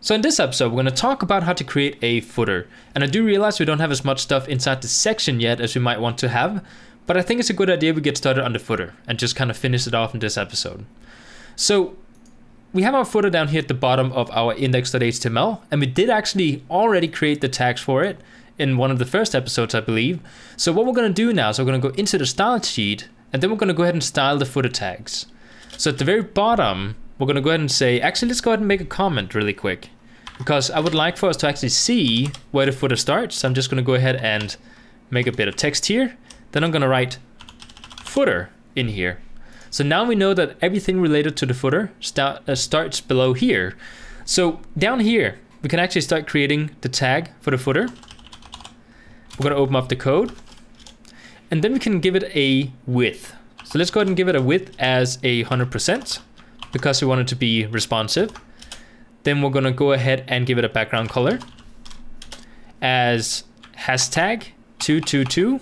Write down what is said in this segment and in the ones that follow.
So in this episode, we're going to talk about how to create a footer. And I do realize we don't have as much stuff inside the section yet as we might want to have, but I think it's a good idea we get started on the footer and just kind of finish it off in this episode. So we have our footer down here at the bottom of our index.html, and we did actually already create the tags for it in one of the first episodes, I believe. So what we're going to do now is we're going to go into the style sheet, and then we're going to go ahead and style the footer tags. So at the very bottom, we're to go ahead and say, actually, let's go ahead and make a comment really quick. Because I would like for us to actually see where the footer starts. So I'm just to go ahead and make a bit of text here. Then I'm to write footer in here. So now we know that everything related to the footer start, uh, starts below here. So down here, we can actually start creating the tag for the footer. We're to open up the code. And then we can give it a width. So let's go ahead and give it a width as a 100% because we want it to be responsive. Then we're going to go ahead and give it a background color as hashtag 222,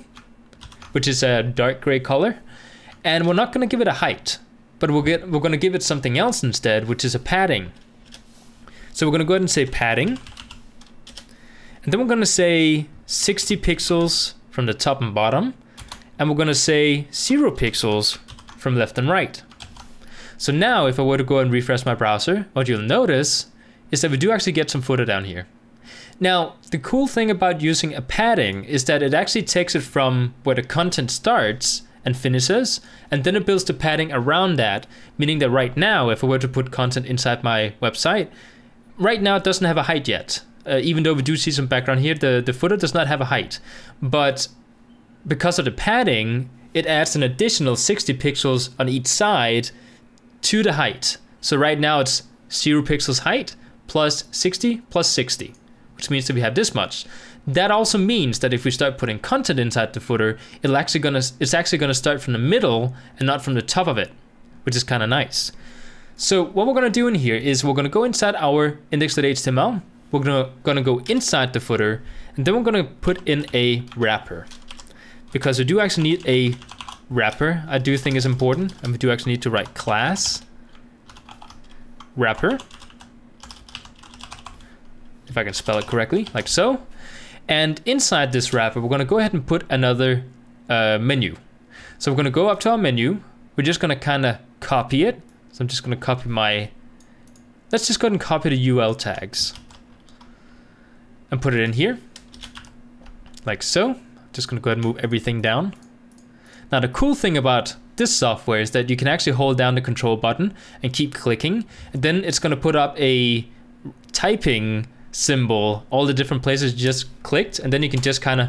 which is a dark gray color. And we're not going to give it a height, but we'll get, we're going to give it something else instead, which is a padding. So we're going to go ahead and say padding. And then we're going to say 60 pixels from the top and bottom. And we're going to say 0 pixels from left and right. So now if I were to go and refresh my browser, what you'll notice is that we do actually get some footer down here. Now, the cool thing about using a padding is that it actually takes it from where the content starts and finishes, and then it builds the padding around that, meaning that right now, if I were to put content inside my website, right now it doesn't have a height yet. Uh, even though we do see some background here, the, the footer does not have a height. But because of the padding, it adds an additional 60 pixels on each side to the height. So right now it's 0 pixels height plus 60 plus 60, which means that we have this much. That also means that if we start putting content inside the footer, it'll actually gonna it's actually gonna start from the middle and not from the top of it, which is kind of nice. So what we're gonna do in here is we're gonna go inside our index.html, we're gonna, gonna go inside the footer, and then we're gonna put in a wrapper. Because we do actually need a wrapper, I do think is important, and we do actually need to write class wrapper. If I can spell it correctly, like so. And inside this wrapper, we're gonna go ahead and put another uh, menu. So we're gonna go up to our menu. We're just gonna kind of copy it. So I'm just gonna copy my, let's just go ahead and copy the UL tags. And put it in here. Like so. Just gonna go ahead and move everything down. Now the cool thing about this software is that you can actually hold down the control button and keep clicking. And then it's gonna put up a typing symbol, all the different places you just clicked, and then you can just kind of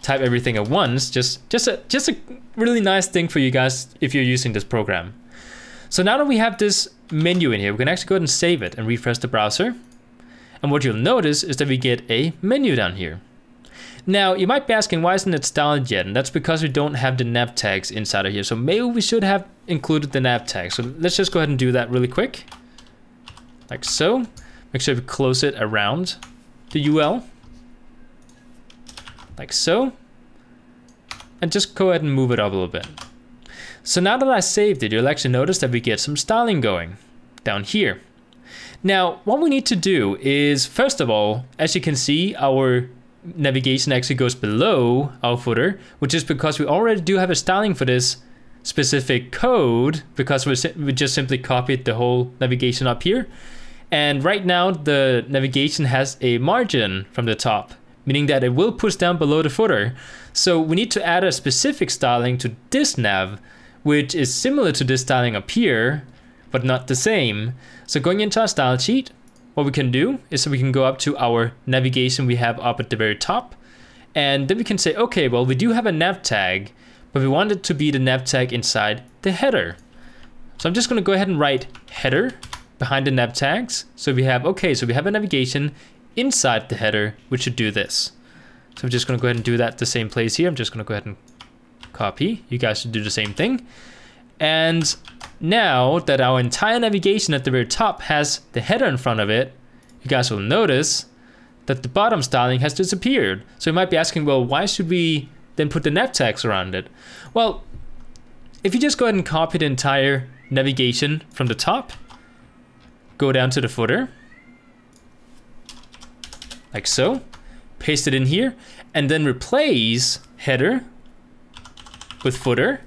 type everything at once. Just, just, a, just a really nice thing for you guys if you're using this program. So now that we have this menu in here, we can actually go ahead and save it and refresh the browser. And what you'll notice is that we get a menu down here. Now, you might be asking, why isn't it styled yet? And that's because we don't have the nav tags inside of here. So maybe we should have included the nav tags. So let's just go ahead and do that really quick. Like so. Make sure we close it around the UL. Like so. And just go ahead and move it up a little bit. So now that I saved it, you'll actually notice that we get some styling going down here. Now, what we need to do is, first of all, as you can see, our navigation actually goes below our footer, which is because we already do have a styling for this specific code because we, just simply copied the whole navigation up here. And right now the navigation has a margin from the top, meaning that it will push down below the footer. So we need to add a specific styling to this nav, which is similar to this styling up here, but not the same. So going into our style sheet, what we can do is we can go up to our navigation we have up at the very top. And then we can say, okay, well, we do have a nav tag, but we want it to be the nav tag inside the header. So I'm just gonna go ahead and write header behind the nav tags. So we have, okay, so we have a navigation inside the header, which should do this. So I'm just gonna go ahead and do that the same place here. I'm just gonna go ahead and copy. You guys should do the same thing. And now that our entire navigation at the very top has the header in front of it, you guys will notice that the bottom styling has disappeared. So you might be asking, well, why should we then put the nav tags around it? Well, if you just go ahead and copy the entire navigation from the top, go down to the footer, like so, paste it in here, and then replace header with footer.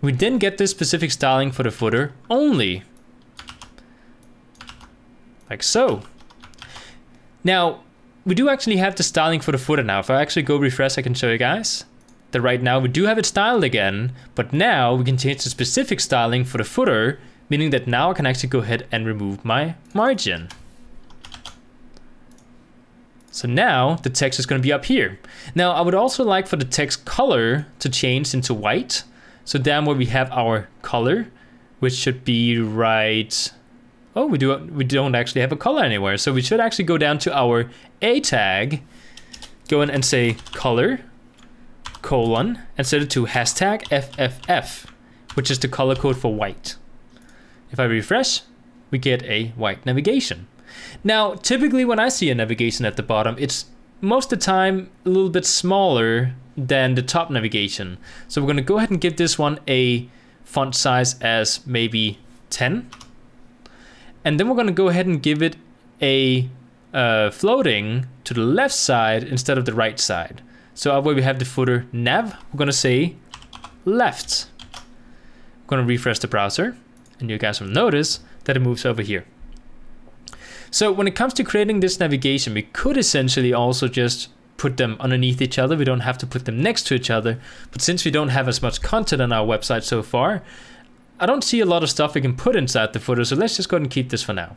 We then get this specific styling for the footer only. Like so. Now, we do actually have the styling for the footer now. If I actually go refresh, I can show you guys that right now we do have it styled again, but now we can change the specific styling for the footer, meaning that now I can actually go ahead and remove my margin. So now the text is going to be up here. Now I would also like for the text color to change into white. So down where we have our color, which should be right. Oh, we do we don't actually have a color anywhere. So we should actually go down to our A tag, go in and say color, colon, and set it to hashtag FFF, which is the color code for white. If I refresh, we get a white navigation. Now, typically when I see a navigation at the bottom, it's most of the time a little bit smaller than the top navigation. So we're gonna go ahead and give this one a font size as maybe 10. And then we're gonna go ahead and give it a uh, floating to the left side instead of the right side. So where we have the footer nav, we're gonna say left. I'm gonna refresh the browser and you guys will notice that it moves over here. So when it comes to creating this navigation, we could essentially also just put them underneath each other. We don't have to put them next to each other. But since we don't have as much content on our website so far, I don't see a lot of stuff we can put inside the footer. So let's just go ahead and keep this for now.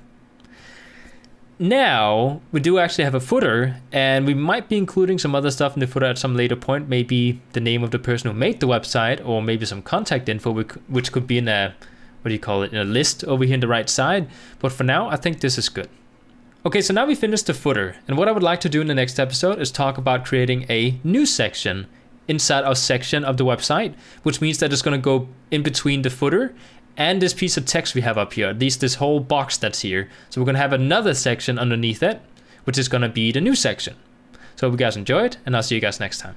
Now, we do actually have a footer, and we might be including some other stuff in the footer at some later point. Maybe the name of the person who made the website, or maybe some contact info, which could be in a, what do you call it, in a list over here on the right side. But for now, I think this is good. Okay, so now we finished the footer, and what I would like to do in the next episode is talk about creating a new section inside our section of the website, which means that it's going to go in between the footer and this piece of text we have up here, at least this whole box that's here. So we're going to have another section underneath it, which is going to be the new section. So hope you guys enjoyed, and I'll see you guys next time.